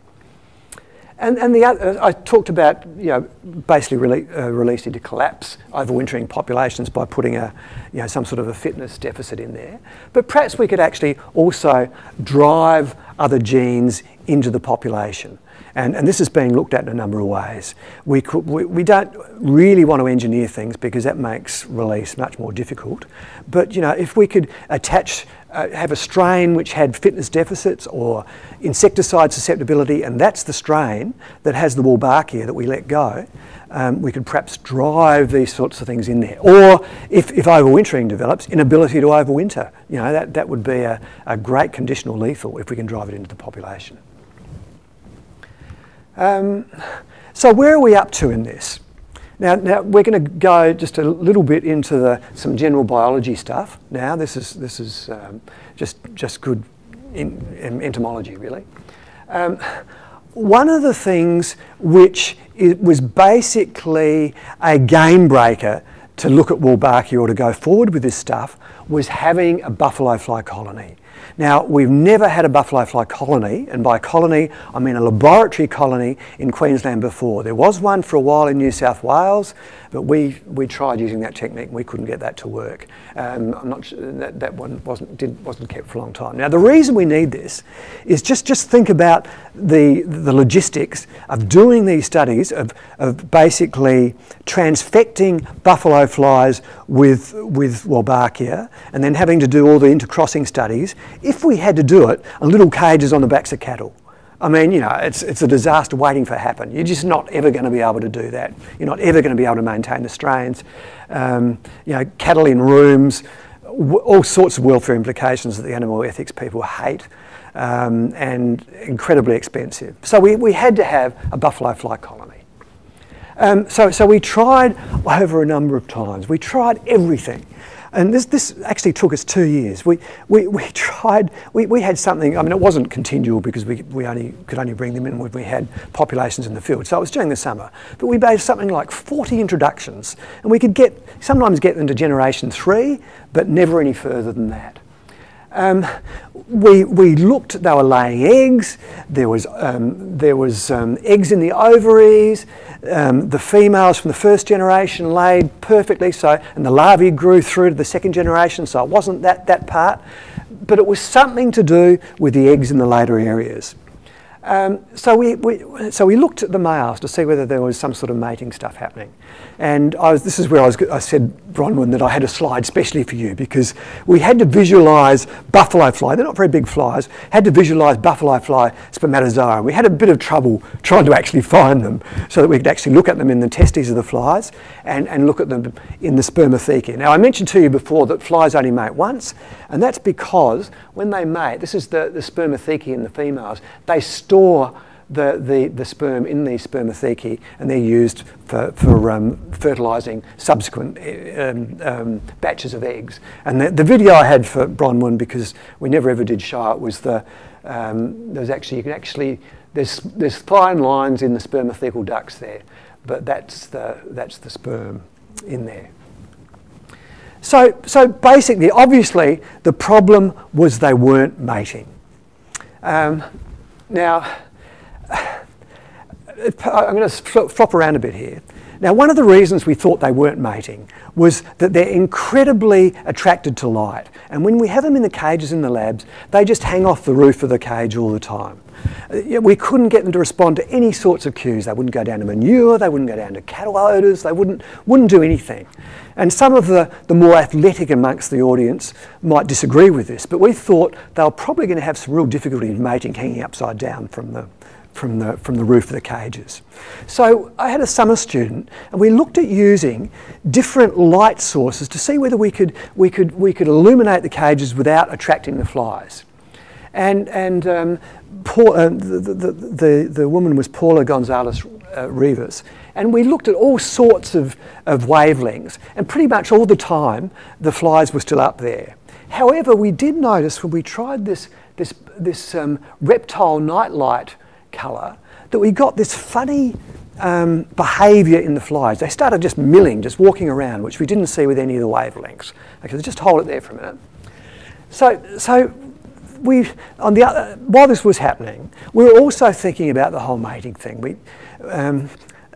And, and the other, I talked about, you know, basically rele uh, releasing to collapse overwintering populations by putting a, you know, some sort of a fitness deficit in there. But perhaps we could actually also drive other genes into the population. And, and this is being looked at in a number of ways. We, could, we, we don't really want to engineer things because that makes release much more difficult. But you know, if we could attach uh, have a strain which had fitness deficits or insecticide susceptibility, and that's the strain that has the Wolbachia that we let go, um, we could perhaps drive these sorts of things in there. Or if, if overwintering develops, inability to overwinter. You know, that, that would be a, a great conditional lethal if we can drive it into the population. Um, so where are we up to in this? Now, now we're going to go just a little bit into the, some general biology stuff. Now, this is this is um, just just good in, in entomology, really. Um, one of the things which was basically a game breaker to look at Wolbachia or to go forward with this stuff was having a buffalo fly colony. Now, we've never had a buffalo fly colony, and by colony, I mean a laboratory colony in Queensland before. There was one for a while in New South Wales, but we, we tried using that technique and we couldn't get that to work. Um, I'm not sure that, that one wasn't, did, wasn't kept for a long time. Now, the reason we need this is just, just think about the, the logistics of doing these studies, of, of basically transfecting buffalo flies with, with Wolbachia and then having to do all the intercrossing studies. If we had to do it on little cages on the backs of cattle, I mean, you know, it's, it's a disaster waiting for happen. You're just not ever going to be able to do that. You're not ever going to be able to maintain the strains. Um, you know, cattle in rooms, all sorts of welfare implications that the animal ethics people hate um, and incredibly expensive. So we, we had to have a buffalo fly colony. Um, so, so we tried over a number of times. We tried everything. And this, this actually took us two years. We, we, we tried, we, we had something, I mean, it wasn't continual because we, we only could only bring them in when we had populations in the field. So it was during the summer. But we made something like 40 introductions. And we could get, sometimes get them to generation three, but never any further than that. Um, we, we looked, they were laying eggs, there was, um, there was um, eggs in the ovaries, um, the females from the first generation laid perfectly, so, and the larvae grew through to the second generation, so it wasn't that, that part, but it was something to do with the eggs in the later areas. Um, so, we, we, so we looked at the males to see whether there was some sort of mating stuff happening. And I was, this is where I, was, I said, Bronwyn, that I had a slide specially for you because we had to visualise buffalo fly, they're not very big flies, had to visualise buffalo fly spermatozoa. We had a bit of trouble trying to actually find them so that we could actually look at them in the testes of the flies and, and look at them in the spermatheca. Now, I mentioned to you before that flies only mate once, and that's because when they mate, this is the, the spermatheca in the females, they store the, the, the sperm in these spermathecae and they're used for, for um, fertilising subsequent um, um, batches of eggs. And the, the, video I had for Bronwyn, because we never ever did show it, was the, um, there's actually, you can actually, there's, there's fine lines in the spermathecal ducts there, but that's the, that's the sperm in there. So, so basically, obviously, the problem was they weren't mating. Um, now, I'm going to flop around a bit here. Now, one of the reasons we thought they weren't mating was that they're incredibly attracted to light. And when we have them in the cages in the labs, they just hang off the roof of the cage all the time. Uh, we couldn't get them to respond to any sorts of cues. They wouldn't go down to manure, they wouldn't go down to cattle odours, they wouldn't, wouldn't do anything. And some of the, the more athletic amongst the audience might disagree with this, but we thought they were probably going to have some real difficulty in mating hanging upside down from the, from the, from the roof of the cages. So I had a summer student and we looked at using different light sources to see whether we could, we could, we could illuminate the cages without attracting the flies. And, and um, Paul, uh, the, the, the, the, woman was Paula Gonzalez uh, Revis, and we looked at all sorts of, of wavelengths, and pretty much all the time the flies were still up there. However, we did notice when we tried this, this, this um, reptile nightlight colour that we got this funny um, behaviour in the flies. They started just milling, just walking around, which we didn't see with any of the wavelengths. Okay, just hold it there for a minute. So, so we, on the other, while this was happening, we were also thinking about the whole mating thing. We, um,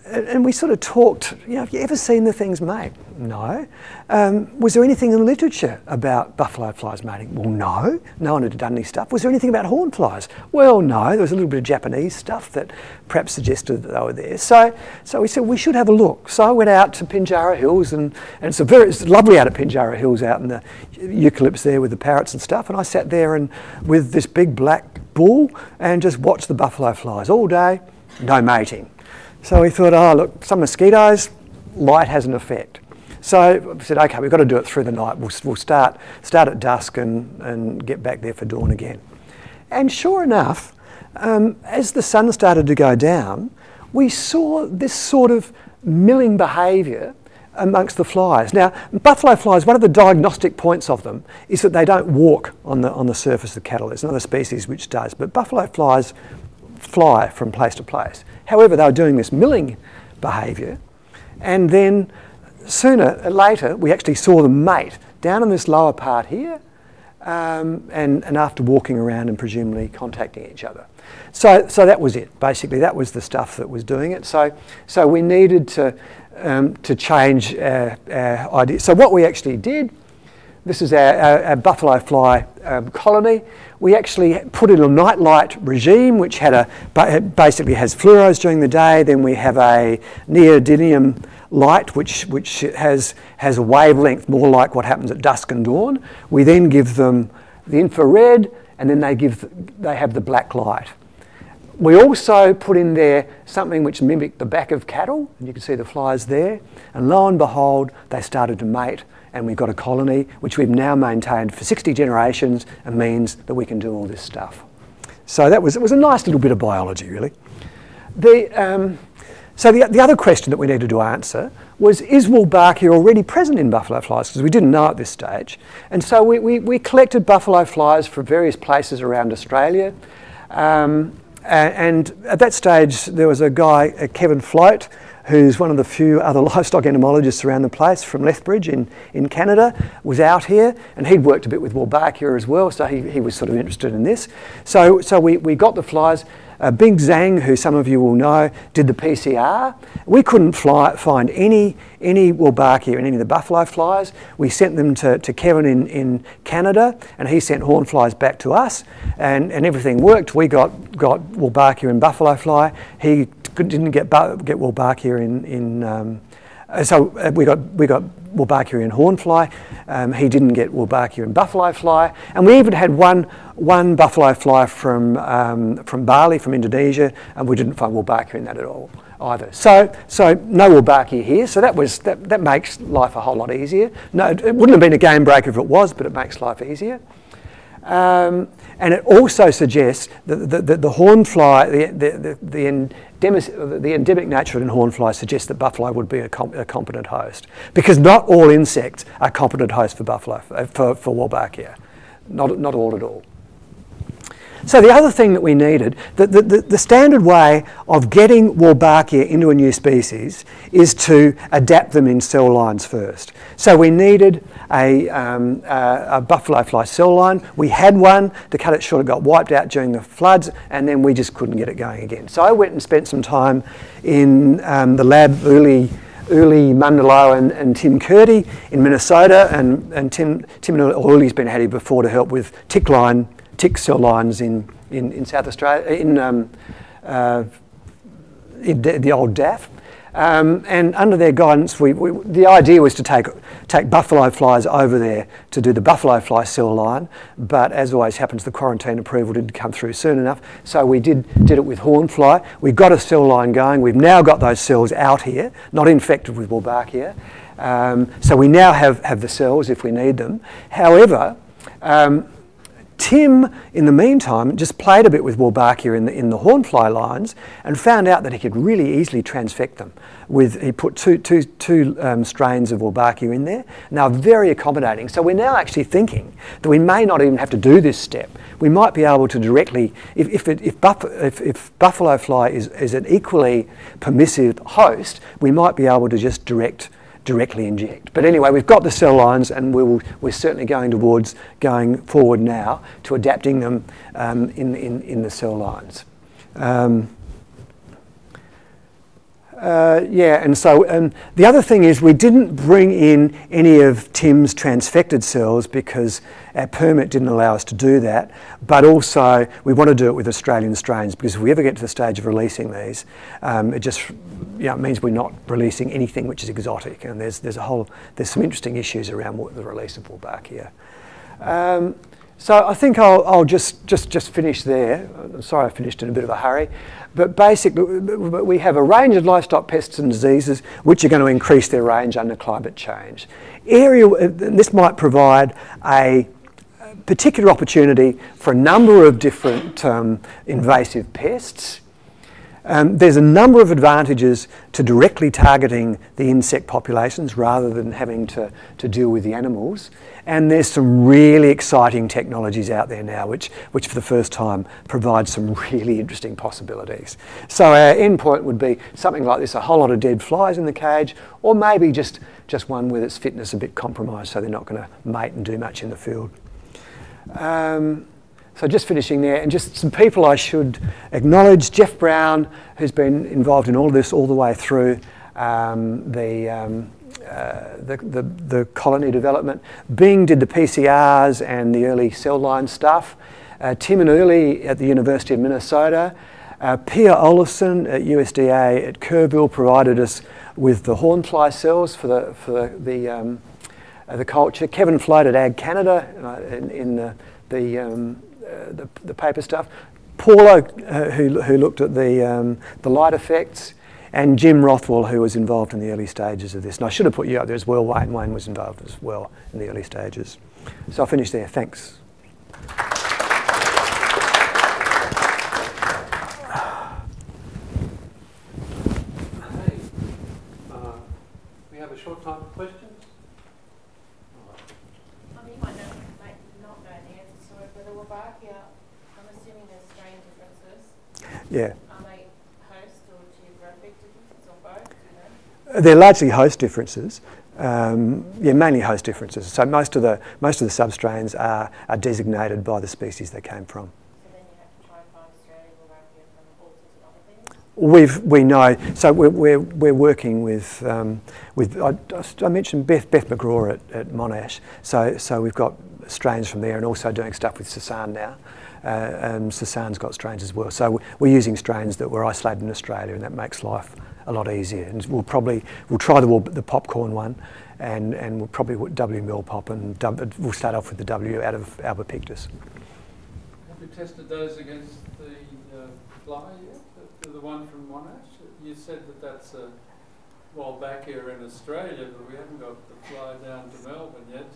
and we sort of talked, you know, have you ever seen the things mate? No. Um, was there anything in the literature about buffalo flies mating? Well, no. No one had done any stuff. Was there anything about horn flies? Well, no. There was a little bit of Japanese stuff that perhaps suggested that they were there. So, so we said we should have a look. So I went out to Pinjarra Hills, and, and it's, a very, it's lovely out at Pinjarra Hills, out in the eucalypts there with the parrots and stuff. And I sat there and with this big black bull and just watched the buffalo flies all day. No mating. So we thought, oh, look, some mosquitoes, light has an effect. So we said, okay, we've got to do it through the night. We'll, we'll start, start at dusk and, and get back there for dawn again. And sure enough, um, as the sun started to go down, we saw this sort of milling behaviour amongst the flies. Now, buffalo flies, one of the diagnostic points of them is that they don't walk on the, on the surface of cattle. There's another species which does, but buffalo flies fly from place to place. However, they were doing this milling behaviour, and then sooner or later we actually saw them mate down in this lower part here, um, and, and after walking around and presumably contacting each other. So, so that was it. Basically, that was the stuff that was doing it. So, so we needed to, um, to change our, our idea. So what we actually did this is our, our, our buffalo fly um, colony. We actually put in a nightlight regime, which had a basically has fluoros during the day. Then we have a neodymium light, which which has has a wavelength more like what happens at dusk and dawn. We then give them the infrared, and then they give they have the black light. We also put in there something which mimicked the back of cattle, and you can see the flies there. And lo and behold, they started to mate and we've got a colony which we've now maintained for 60 generations and means that we can do all this stuff. So that was, it was a nice little bit of biology, really. The, um, so the, the other question that we needed to answer was, is Wolbachia already present in buffalo flies? Because we didn't know at this stage. And so we, we, we collected buffalo flies from various places around Australia. Um, and, at that stage, there was a guy, uh, Kevin Floate, who's one of the few other livestock entomologists around the place from Lethbridge in, in Canada, was out here and he'd worked a bit with Wolbachia as well, so he, he was sort of interested in this. So, so we, we got the flies. Uh, Bing Zhang, who some of you will know, did the PCR. We couldn't fly, find any, any Wolbachia in any of the buffalo flies. We sent them to, to Kevin in, in Canada, and he sent horn flies back to us, and, and everything worked. We got, got Wolbachia in buffalo fly. He didn't get get Wolbachia in in. Um, uh, so uh, we got we got Wolbachia in hornfly. Um, he didn't get Wolbachia in buffalo fly, and we even had one one buffalo fly from um, from Bali, from Indonesia, and we didn't find Wolbachia in that at all either. So so no Wolbachia here. So that was that that makes life a whole lot easier. No, it wouldn't have been a game breaker if it was, but it makes life easier. Um, and it also suggests that the, the, the horn fly, the, the, the, endemic, the endemic nature in horn fly suggests that buffalo would be a, a, competent host. Because not all insects are competent hosts for buffalo, for, for Wolbachia. Not, not all at all. So the other thing that we needed, the, the, the, the standard way of getting Wolbachia into a new species is to adapt them in cell lines first. So we needed a, um, a, a, buffalo fly cell line. We had one, to cut it short, it got wiped out during the floods, and then we just couldn't get it going again. So I went and spent some time in um, the lab early Uli Munderloh and, and Tim Kurtti in Minnesota, and, and Tim, Tim Uli's been had here before to help with tick line tick cell lines in, in, in South Australia, in, um, uh, in the old DAF. Um, and under their guidance, we, we, the idea was to take, take buffalo flies over there to do the buffalo fly cell line, but as always happens, the quarantine approval didn't come through soon enough, so we did, did it with horn fly. We got a cell line going. We've now got those cells out here, not infected with Wolbachia. Um, so we now have, have the cells if we need them. However, um, Tim, in the meantime, just played a bit with Wolbachia in the, in the hornfly lines and found out that he could really easily transfect them. With, he put two, two, two um, strains of Wolbachia in there. Now, very accommodating. So we're now actually thinking that we may not even have to do this step. We might be able to directly, if, if, it, if, buff, if, if buffalo fly is, is an equally permissive host, we might be able to just direct directly inject. But anyway, we've got the cell lines and we will, we're certainly going towards going forward now to adapting them um, in, in, in the cell lines. Um, uh, yeah, and so um, the other thing is we didn't bring in any of Tim's transfected cells because our permit didn't allow us to do that. But also we want to do it with Australian strains because if we ever get to the stage of releasing these, um, it just you know, it means we're not releasing anything which is exotic. And there's there's a whole there's some interesting issues around what the release of Wolbachia. Um, so I think I'll, I'll, just, just, just finish there. I'm sorry I finished in a bit of a hurry. But basically, we have a range of livestock pests and diseases which are going to increase their range under climate change. Area, this might provide a particular opportunity for a number of different um, invasive pests um, there's a number of advantages to directly targeting the insect populations rather than having to, to deal with the animals. And there's some really exciting technologies out there now which, which for the first time provide some really interesting possibilities. So our endpoint would be something like this, a whole lot of dead flies in the cage, or maybe just, just one with its fitness a bit compromised so they're not going to mate and do much in the field. Um, so just finishing there, and just some people I should acknowledge. Jeff Brown, who's been involved in all of this all the way through um, the, um, uh, the, the, the, colony development. Bing did the PCRs and the early cell line stuff. Uh, Tim and Early at the University of Minnesota. Uh, Pia at USDA at Kerrville provided us with the hornfly cells for the, for the, the, um, uh, the culture. Kevin Floate at Ag Canada uh, in, in the, the um, the, the paper stuff. Paula, uh, who, who looked at the, um, the light effects, and Jim Rothwell, who was involved in the early stages of this. And I should have put you up there as well. Wayne Wayne was involved as well in the early stages. So I'll finish there. Thanks. Uh, we have a short time for questions. Yeah. Are they host or geographic differences or both? You know? They're largely host differences. Um, yeah, mainly host differences. So most of the most of the substrains are, are designated by the species they came from. So then you have to try and find Australian from all sorts of other things. We've we know. So we're we're, we're working with um, with I, I, mentioned Beth Beth McGraw at, at Monash. So so we've got strains from there and also doing stuff with Sassan now uh, and Sassan's got strains as well. So we're using strains that were isolated in Australia, and that makes life a lot easier. And we'll probably we'll try the the popcorn one, and and we'll probably wMelPop, and w, we'll start off with the W out of albopictus. Have you tested those against the uh, fly yet? The, the, one from Monash? You said that that's a well back here in Australia, but we haven't got the fly down to Melbourne yet.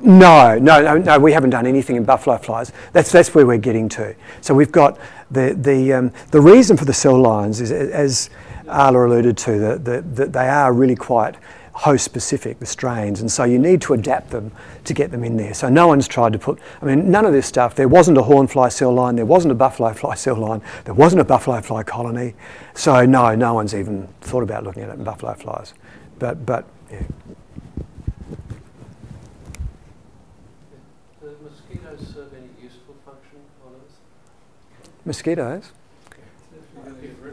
No, no, no, no, we haven't done anything in buffalo flies. That's, that's where we're getting to. So we've got the, the, um, the reason for the cell lines is, as Arla alluded to, that the, the, they are really quite host specific, the strains, and so you need to adapt them to get them in there. So no one's tried to put, I mean, none of this stuff, there wasn't a hornfly cell line, there wasn't a buffalo fly cell line, there wasn't a buffalo fly colony. So no, no one's even thought about looking at it in buffalo flies. But, but yeah. Mosquitoes?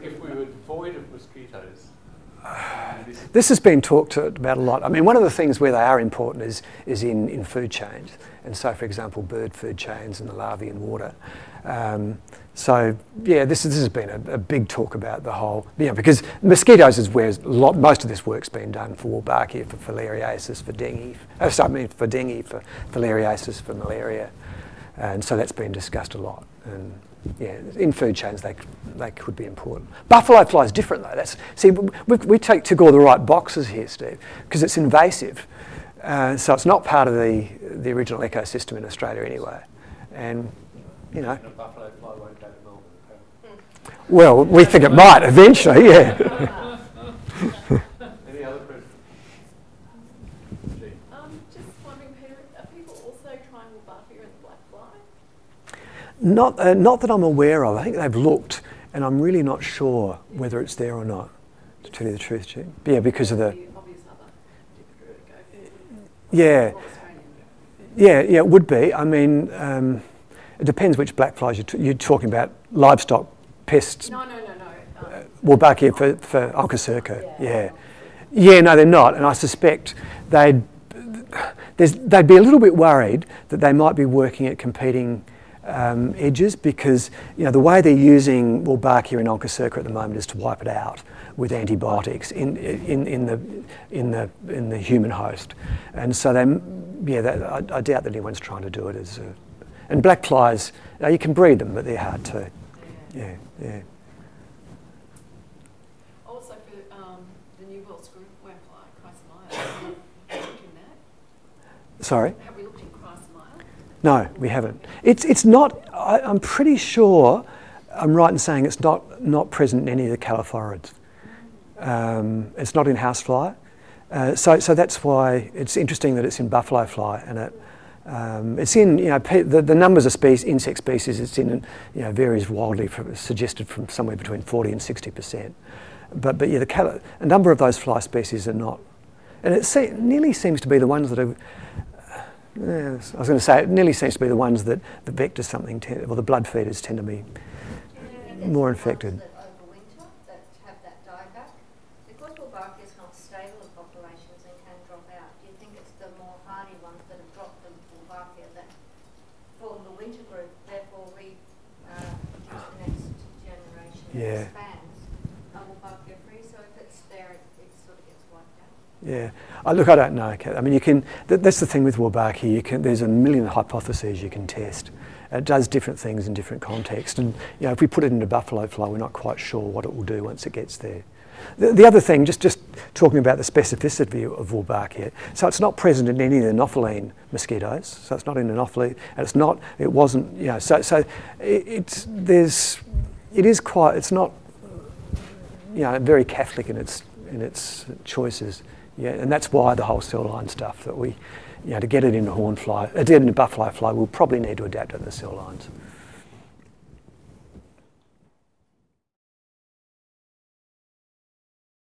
If we were devoid of mosquitoes. This has been talked about a lot. I mean, one of the things where they are important is, is in, in food chains. And so, for example, bird food chains and the larvae in water. Um, so, yeah, this, this has been a, a, big talk about the whole, you know, because mosquitoes is where lot, most of this work's been done for Wolbachia, for filariasis, for dengue, oh, sorry, I mean for dengue, for filariasis, for malaria. And so that's been discussed a lot. And yeah, in food chains they, they could be important. Buffalo fly is different though. That's, see, we, we take, tick all the right boxes here, Steve, because it's invasive. Uh, so it's not part of the, the original ecosystem in Australia anyway. And, you know, And a buffalo fly won't go to Melbourne. apparently. well, we think it might eventually, yeah. Any other questions? Gee. Um, just wondering, Peter, are people also trying Wolbachia and the black fly? Not, uh, not that I'm aware of. I think they've looked, and I'm really not sure whether it's there or not, to tell you the truth, Jim. Yeah, because of the. The obvious other different route to go Yeah, yeah, yeah, it would be. I mean, um, it depends which black flies you're, t- you're talking about. Livestock pests, No, no, no, no. Um, here for, for Onchocerca, yeah. Yeah, no, they're not. And I suspect they'd, there's, they'd be a little bit worried that they might be working at competing um, edges because, you know, the way they're using Wolbachia and Onchocerca at the moment is to wipe it out with antibiotics in, in, in, the, in, the, in the human host. And so they, yeah, they, I, I doubt that anyone's trying to do it as a, and black flies, uh, you can breed them, but they're hard too. Yeah, yeah. Also for um, the New World Screw Wormfly, Chrysomya, have we looked in that? Sorry? Have we looked in Chrysomya? No, we haven't. It's, it's not, I, I'm pretty sure I'm right in saying it's not, not present in any of the calliphorids. Um, it's not in housefly. Uh, so, so that's why it's interesting that it's in buffalo fly and it, um, it's in, you know, the, the numbers of species, insect species it's in, you know, varies wildly from, suggested from somewhere between 40 and 60%. But, but yeah, the a number of those fly species are not. And it se- nearly seems to be the ones that are, Yes, I was going to say it nearly seems to be the ones that the vectors something tend, or the blood feeders tend to be more infected. That overwinter, that have that dieback, because Wolbachia is not stable in populations and can drop out, do you think it's the more hardy ones that have dropped the Wolbachia that form the winter group, therefore we uh, produce the next generation that Yeah. I look, I don't know. I mean, you can. Th- that's the thing with Wolbachia. You can. There's a million hypotheses you can test. It does different things in different contexts, and you know, if we put it into buffalo fly, we're not quite sure what it will do once it gets there. The, the other thing, just just talking about the specificity of Wolbachia, so it's not present in any of the Anopheline mosquitoes. So it's not in Anopheline, and it's not. It wasn't. You know, so so it, it's there's. It is quite. It's not. You know, very Catholic in its in its choices. Yeah, and that's why the whole cell line stuff that we, you know, to get it into horn fly, uh, to get it into buffalo fly, we'll probably need to adapt it to the cell lines.